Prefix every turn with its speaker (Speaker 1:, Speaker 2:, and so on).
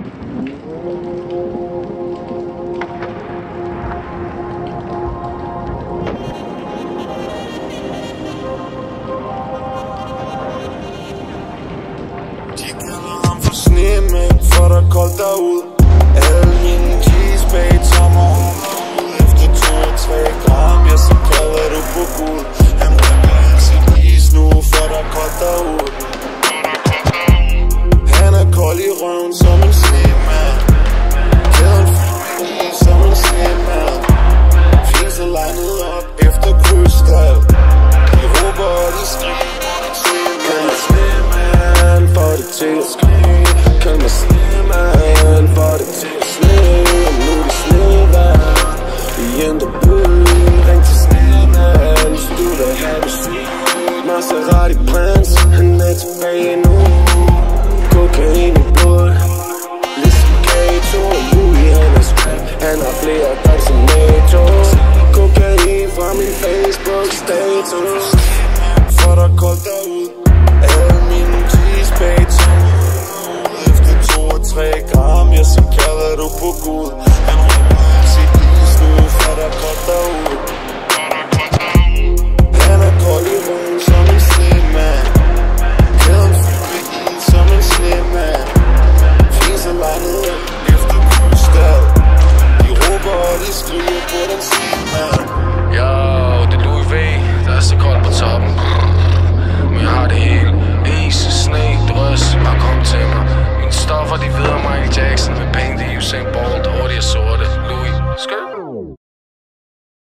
Speaker 1: De kalder ham for snemænd, for der er koldt derude
Speaker 2: guns And that's why you know. Cocaine and blood. Listen K to a movie and a script. And I play a types of NATO Cocaine from me Facebook status
Speaker 1: stryge på den
Speaker 2: Louis V, der er så koldt på toppen. Men jeg har det hele Is, sne, drøs, bare kom til Michael Jackson. Med penge, det er Usain Bolt, hurtige sorte. Louis, skørt